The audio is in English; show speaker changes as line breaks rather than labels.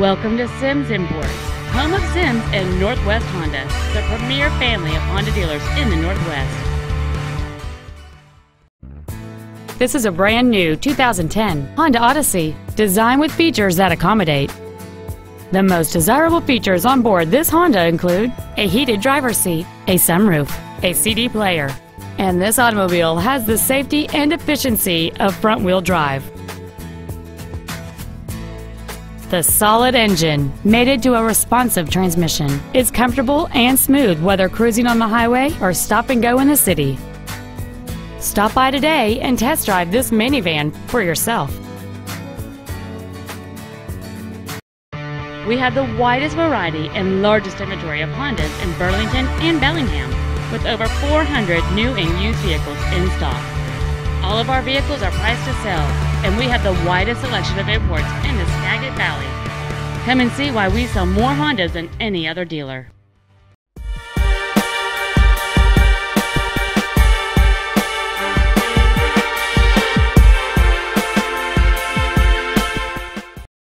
Welcome to Sims Imports, home of Sims and Northwest Honda, the premier family of Honda dealers in the Northwest. This is a brand new 2010 Honda Odyssey, designed with features that accommodate. The most desirable features on board this Honda include a heated driver's seat, a sunroof, a CD player, and this automobile has the safety and efficiency of front-wheel drive. The solid engine, mated to a responsive transmission, is comfortable and smooth whether cruising on the highway or stop and go in the city. Stop by today and test drive this minivan for yourself. We have the widest variety and largest inventory of Hondas in Burlington and Bellingham, with over 400 new and used vehicles in stock. All of our vehicles are priced to sell, and we have the widest selection of imports in the Skagit Valley. Come and see why we sell more Hondas than any other dealer.